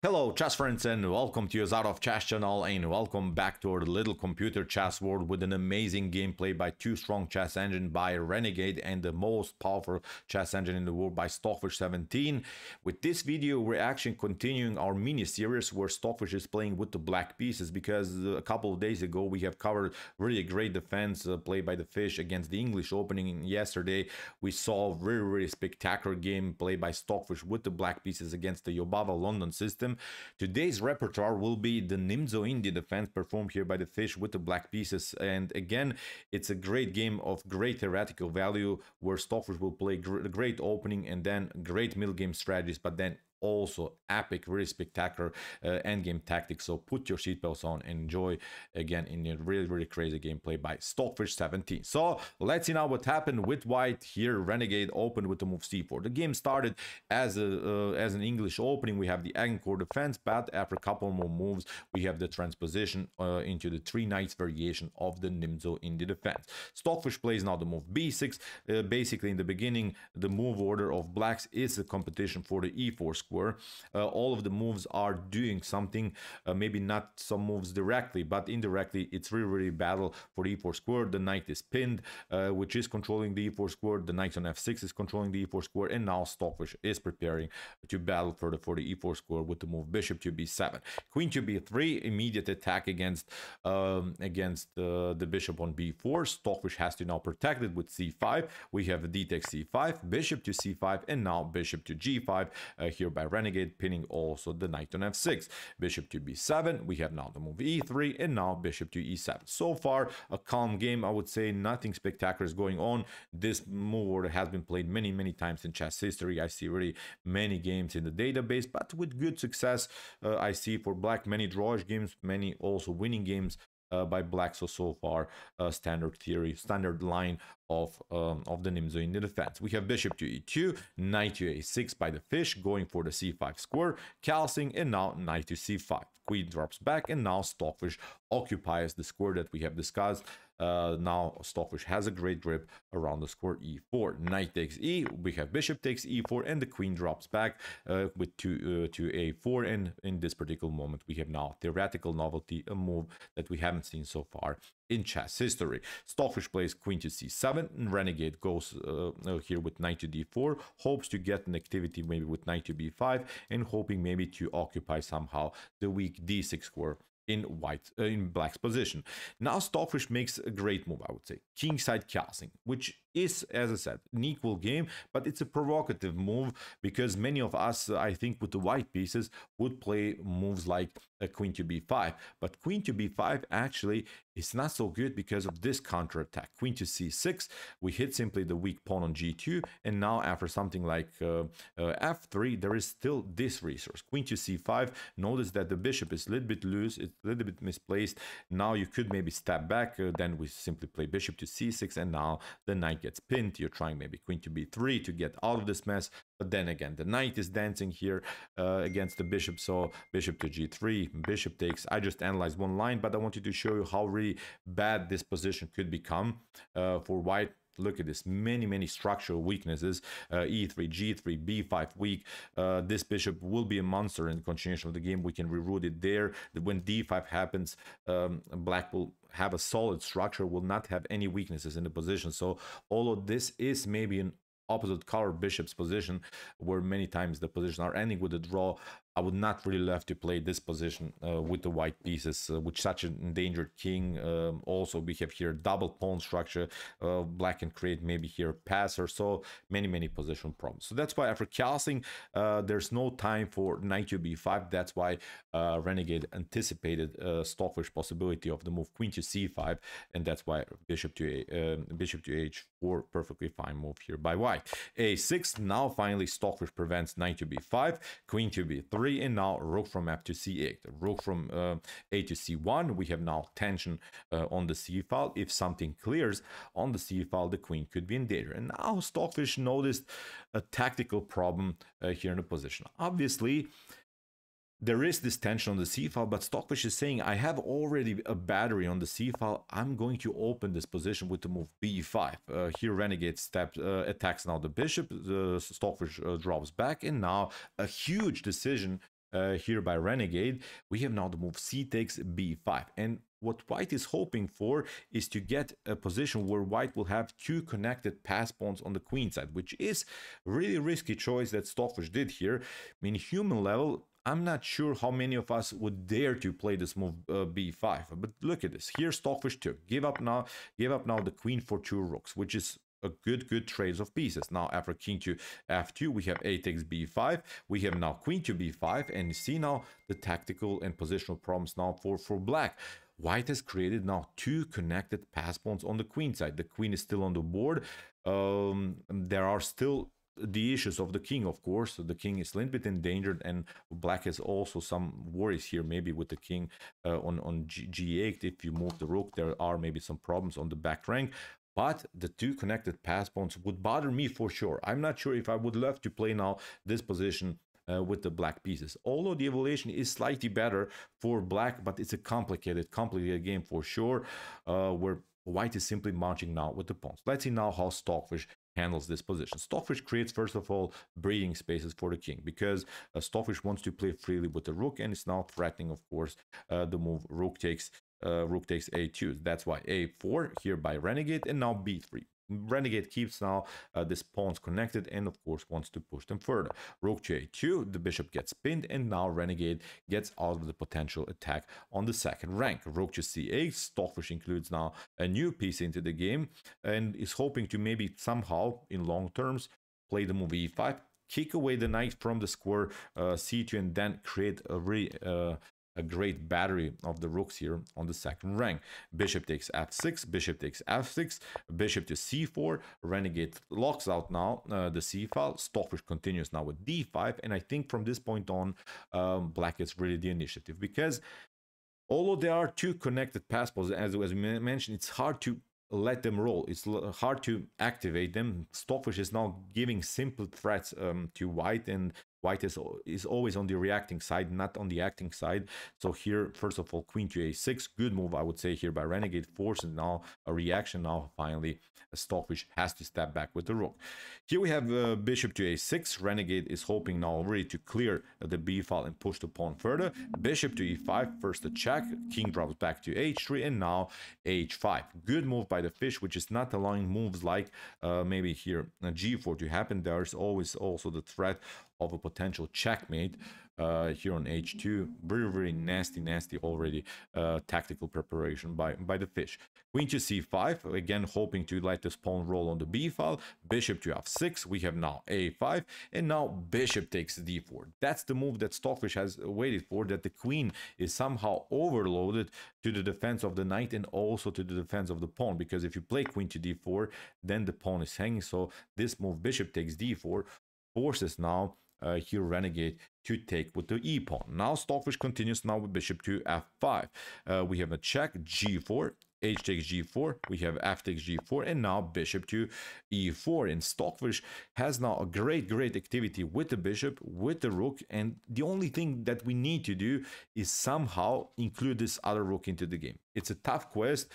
Hello chess friends and welcome to Jozarov's Chess channel and welcome back to our little computer chess world with an amazing gameplay by two strong chess engine by Renegade and the most powerful chess engine in the world by Stockfish 17. With this video we're actually continuing our mini series where Stockfish is playing with the black pieces because a couple of days ago we have covered really great defense uh, played by the fish against the English opening yesterday. We saw a very very spectacular game played by Stockfish with the black pieces against the Jobava London system Today's repertoire will be the Nimzo-Indian defense performed here by the fish with the black pieces. And again, it's a great game of great theoretical value where Stockfish will play gr great opening and then great middle game strategies, but then also epic, really spectacular uh, endgame tactics. So put your seatbelts on and enjoy again in a really, really crazy gameplay by Stockfish 17. So let's see now what happened with White here. Renegade opened with the move c4. The game started as a uh, as an English opening. We have the Agincourt defense, but after a couple more moves, we have the transposition uh, into the three knights variation of the Nimzo-Indian defense. Stockfish plays now the move b6. Uh, basically, in the beginning, the move order of blacks is a competition for the e4 square. Uh, all of the moves are doing something, uh, maybe not some moves directly, but indirectly, it's really, really battle for e4 square. The knight is pinned, uh, which is controlling the e4 square. The knight on f6 is controlling the e4 square, and now Stockfish is preparing to battle for the, for the e4 square with the move bishop to b7. Queen to b3, immediate attack against um, against uh, the bishop on b4. Stockfish has to now protect it with c5. We have d takes c5, bishop to c5, and now bishop to g5 uh, here by renegade, pinning also the knight on f6. Bishop to b7, we have now the move e3, and now bishop to e7. So far, a calm game, I would say nothing spectacular is going on. This move order has been played many, many times in chess history. I see really many games in the database, but with good success. Uh, I see for black many drawish games, many also winning games uh, by black. So so far, uh, standard theory, standard line of um, of the Nimzo-Indian defense. We have bishop to e2, knight to a6 by the fish, going for the c5 square, calcing, and now knight to c5. Queen drops back, and now Stockfish occupies the square that we have discussed. Uh, now Stockfish has a great grip around the square e4. Knight takes e, we have bishop takes e4, and the queen drops back uh, with two uh, to a4. And in this particular moment, we have now theoretical novelty, a move that we haven't seen so far in chess history. Stockfish plays queen to c7, and Renegade goes uh, uh, here with knight to d4, hopes to get an activity maybe with knight to b5, and hoping maybe to occupy somehow the weak d6 square in white uh, in black's position. Now Stockfish makes a great move, I would say. Kingside castling, which is, as I said, an equal game, but it's a provocative move because many of us, I think, with the white pieces would play moves like a queen to b5. But queen to b5 actually is not so good because of this counterattack. Queen to c6, we hit simply the weak pawn on g2, and now after something like uh, uh, f3, there is still this resource. Queen to c5, notice that the bishop is a little bit loose, it's a little bit misplaced. Now you could maybe step back, uh, then we simply play bishop to c6, and now the knight gets pinned. You're trying maybe queen to b3 to get out of this mess. But then again, the knight is dancing here uh, against the bishop. So bishop to g3, bishop takes. I just analyzed one line, but I wanted to show you how really bad this position could become uh, for white look at this many many structural weaknesses uh, e3 g3 b5 weak uh, this bishop will be a monster in the continuation of the game we can reroute it there when d5 happens um, black will have a solid structure will not have any weaknesses in the position. So although this is maybe an opposite color bishop's position where many times the position are ending with a draw I would not really love to play this position uh, with the white pieces uh, with such an endangered king. Um, also, we have here double pawn structure. Uh, black can create maybe here passer. So many, many position problems. So that's why after castling, uh, there's no time for knight to b5. That's why uh, Renegade anticipated uh, Stockfish possibility of the move queen to c5. And that's why bishop to a, um, bishop to h4, perfectly fine move here by white. a6, now finally Stockfish prevents knight to b5, queen to b3, and now rook from f to c8 rook from uh, a to c1 we have now tension uh, on the c file. If something clears on the c file the queen could be in danger. And now stockfish noticed a tactical problem uh, here in the position. Obviously there is this tension on the C file, but Stockfish is saying, I have already a battery on the C file. I'm going to open this position with the move B5. Uh, here, Renegade step uh, attacks now the bishop. The Stockfish uh, drops back, and now a huge decision uh, here by Renegade, we have now the move c takes b5. And what white is hoping for is to get a position where white will have two connected pass pawns on the queen side, which is really risky choice that Stockfish did here. I mean, human level, I'm not sure how many of us would dare to play this move uh, b5. But look at this. Here Stockfish took. Give up now. Give up now the queen for two rooks, which is a good good trades of pieces now after king to f2 we have a takes b5 we have now queen to b5 and you see now the tactical and positional problems now for for black white has created now two connected pass pawns on the queen side the queen is still on the board um, there are still the issues of the king, of course. The king is a little bit endangered, and black has also some worries here, maybe with the king uh, on, on G 8 If you move the rook, there are maybe some problems on the back rank. But the two connected pass pawns would bother me for sure. I'm not sure if I would love to play now this position uh, with the black pieces. Although the evaluation is slightly better for black, but it's a complicated, complicated game for sure, uh, where white is simply marching now with the pawns. Let's see now how Stockfish handles this position. Stockfish creates, first of all, breathing spaces for the king because uh, Stockfish wants to play freely with the rook and it's now threatening, of course, uh, the move rook takes uh, rook takes a2. That's why a4 here by renegade and now b3. Renegade keeps now uh, this pawns connected and of course wants to push them further. Rook to a2, the bishop gets pinned and now Renegade gets out of the potential attack on the second rank. Rook to c8, Stockfish includes now a new piece into the game and is hoping to maybe somehow in long terms play the move e5, kick away the knight from the square uh, c2 and then create a really uh, a great battery of the rooks here on the second rank. Bishop takes f6, bishop takes f6, bishop to c4, renegade locks out now uh, the c file, stockfish continues now with d5, and I think from this point on, um, black is really the initiative because although there are two connected pass pawns, as, as we mentioned, it's hard to let them roll. It's hard to activate them. Stockfish is now giving simple threats um, to white, and White is, is always on the reacting side, not on the acting side. So here, first of all, queen to a6, good move, I would say here by Renegade, force and now a reaction. Now, finally, a Stockfish has to step back with the rook. Here we have uh, bishop to a6. Renegade is hoping now already to clear the b file and push the pawn further. Bishop to e5, first a check, king drops back to h3, and now h5. Good move by the fish, which is not allowing moves like uh, maybe here g4 to happen. There's always also the threat of a potential checkmate uh, here on h2. Very, very nasty, nasty already uh, tactical preparation by, by the fish. Queen to c5, again hoping to let this pawn roll on the b file. Bishop to f6, we have now a5, and now bishop takes d4. That's the move that Stockfish has waited for, that the queen is somehow overloaded to the defense of the knight and also to the defense of the pawn, because if you play queen to d4, then the pawn is hanging, so this move bishop takes d4 forces now uh, here renegade to take with the e pawn. Now Stockfish continues now with bishop to f5. Uh, we have a check g4, h takes g4, we have f takes g4, and now bishop to e4. And Stockfish has now a great, great activity with the bishop, with the rook, and the only thing that we need to do is somehow include this other rook into the game. It's a tough quest.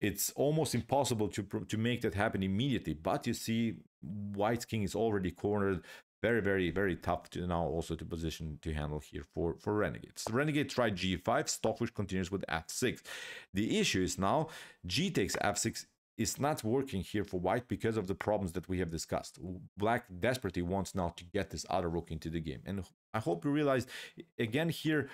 It's almost impossible to, to make that happen immediately, but you see, White King is already cornered very, very, very tough to now also to position to handle here for, for Renegades. Renegade tried g5, Stockfish continues with f6. The issue is now g takes f6 is not working here for white because of the problems that we have discussed. Black desperately wants now to get this other rook into the game. And I hope you realize, again here,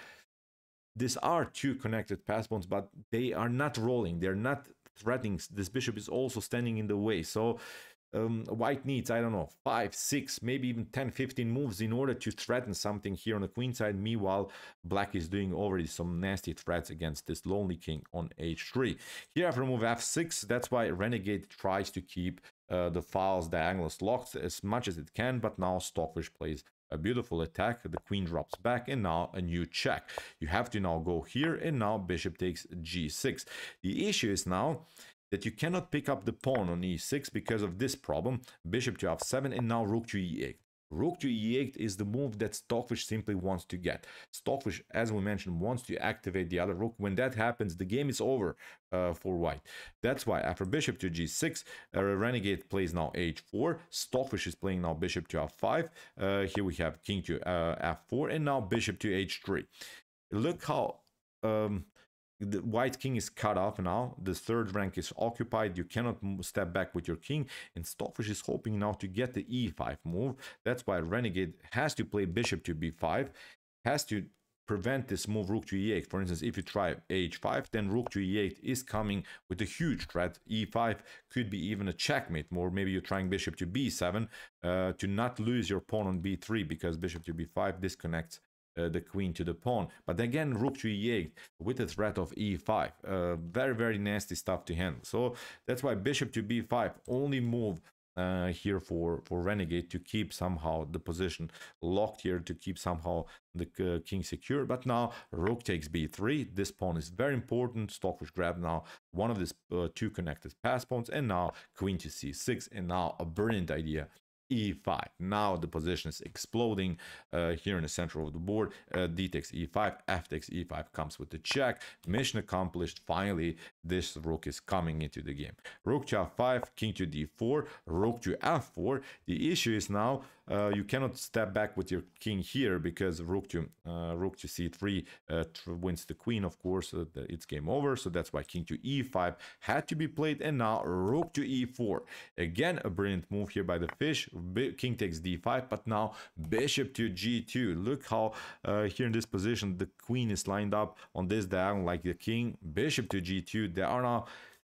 these are two connected pass pawns, but they are not rolling. They're not threatening. This bishop is also standing in the way. So um, white needs, I don't know, 5, 6, maybe even 10, 15 moves in order to threaten something here on the queen side. Meanwhile, black is doing already some nasty threats against this lonely king on h3. Here I have move f6, that's why Renegade tries to keep uh, the files diagonals locked as much as it can, but now Stockfish plays a beautiful attack the queen drops back and now a new check you have to now go here and now bishop takes g6 the issue is now that you cannot pick up the pawn on e6 because of this problem. Bishop to f7 and now rook to e8. Rook to e8 is the move that Stockfish simply wants to get. Stockfish, as we mentioned, wants to activate the other rook. When that happens, the game is over uh, for white. That's why after bishop to g6, uh, Renegade plays now h4. Stockfish is playing now bishop to f5. Uh, here we have king to uh, f4 and now bishop to h3. Look how um, the white king is cut off now. The third rank is occupied. You cannot step back with your king. And stockfish is hoping now to get the e5 move. That's why renegade has to play bishop to b5 has to prevent this move rook to e8 for instance if you try h5 then rook to e8 is coming with a huge threat. e5 could be even a checkmate or maybe you're trying bishop to b7 uh, to not lose your pawn on b3 because bishop to b5 disconnects uh, the queen to the pawn. But again, rook to e8 with the threat of e5. Uh, very, very nasty stuff to handle. So that's why bishop to b5 only move uh, here for for renegade to keep somehow the position locked here to keep somehow the uh, king secure but now rook takes b3 this pawn is very important stockfish grab now one of these uh, two connected pass pawns and now queen to c6 and now a brilliant idea e5. Now the position is exploding uh, here in the center of the board. Uh, d takes e5, f takes e5 comes with the check. Mission accomplished. Finally, this rook is coming into the game. Rook to f5, king to d4, rook to f4. The issue is now uh, you cannot step back with your king here because rook to uh, rook to c3 uh, wins the queen of course it's game over. So that's why king to e5 had to be played and now rook to e4 again a brilliant move here by the fish. King takes d5 but now bishop to g2 look how uh, here in this position the queen is lined up on this diagonal like the king. Bishop to g2 there are now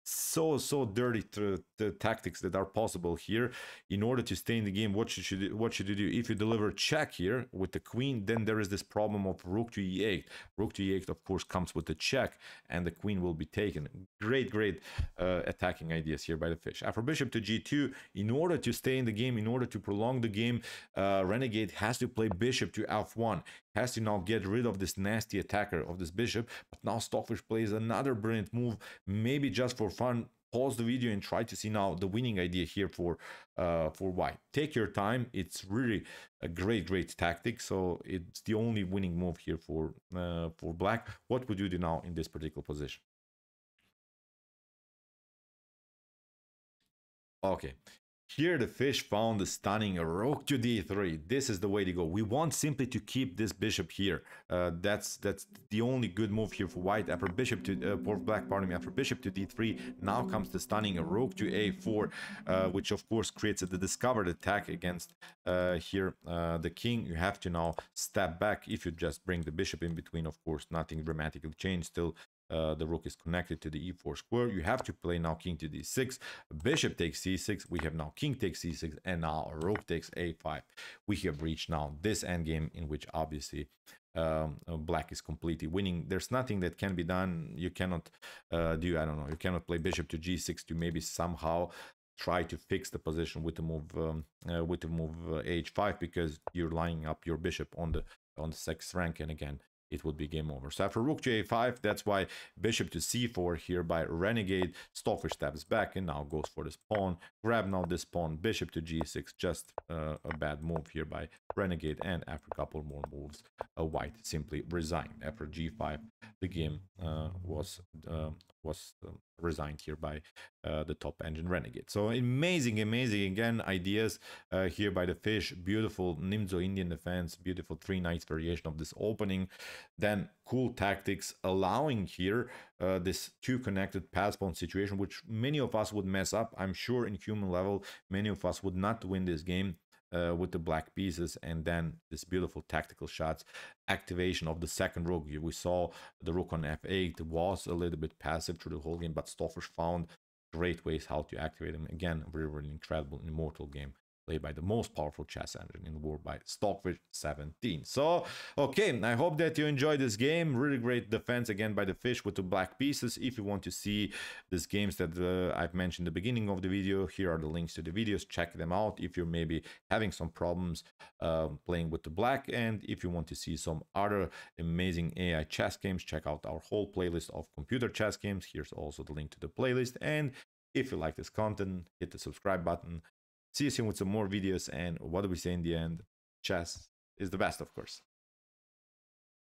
so so dirty to the tactics that are possible here in order to stay in the game what should you what should you do? If you deliver check here with the queen then there is this problem of rook to e8 rook to e8 of course comes with the check and the queen will be taken. Great great uh, attacking ideas here by the fish. After bishop to g2 in order to stay in the game in order to prolong the game uh, renegade has to play bishop to f1 has to now get rid of this nasty attacker of this bishop but now stockfish plays another brilliant move maybe just for fun pause the video and try to see now the winning idea here for uh, for white. Take your time. It's really a great, great tactic. So it's the only winning move here for uh, for black. What would you do now in this particular position? Okay, here the fish found the stunning rook to d3. This is the way to go. We want simply to keep this bishop here. Uh, that's that's the only good move here for white. After bishop to uh, for black, pardon me. After bishop to d3, now comes the stunning rook to a4, uh, which of course creates the discovered attack against uh, here uh, the king. You have to now step back. If you just bring the bishop in between, of course, nothing dramatically changed. Still uh, the rook is connected to the e4 square. You have to play now king to d6. Bishop takes c6. We have now king takes c6. And now rook takes a5. We have reached now this endgame in which obviously um, uh, black is completely winning. There's nothing that can be done. You cannot uh, do, I don't know, you cannot play bishop to g6 to maybe somehow try to fix the position with the move um, uh, with the move uh, h5 because you're lining up your bishop on the on the sixth rank and again it would be game over. So after rook to a5, that's why bishop to c4 here by renegade. Stockfish steps back and now goes for this pawn. Grab now this pawn, bishop to g6, just uh, a bad move here by renegade. And after a couple more moves, a white simply resigned. After g5, the game uh, was uh, was um, resigned here by uh, the top engine renegade. So amazing amazing again ideas uh, here by the fish. Beautiful nimzo indian defense beautiful three knights variation of this opening. Then cool tactics allowing here uh, this two connected pass pawn situation which many of us would mess up i'm sure in human level many of us would not win this game uh, with the black pieces and then this beautiful tactical shots. Activation of the second rook we saw the rook on f8 was a little bit passive through the whole game but stockfish found great ways how to activate him. Again very really incredible immortal game played by the most powerful chess engine in the world by Stockfish 17. So, okay, I hope that you enjoyed this game. Really great defense again by the fish with the black pieces. If you want to see these games that uh, I've mentioned the beginning of the video, here are the links to the videos. Check them out if you're maybe having some problems uh, playing with the black. And if you want to see some other amazing AI chess games, check out our whole playlist of computer chess games. Here's also the link to the playlist. And if you like this content, hit the subscribe button See you soon with some more videos. And what do we say in the end? Chess is the best, of course.